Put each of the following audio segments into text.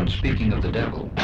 And speaking of the devil,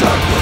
circle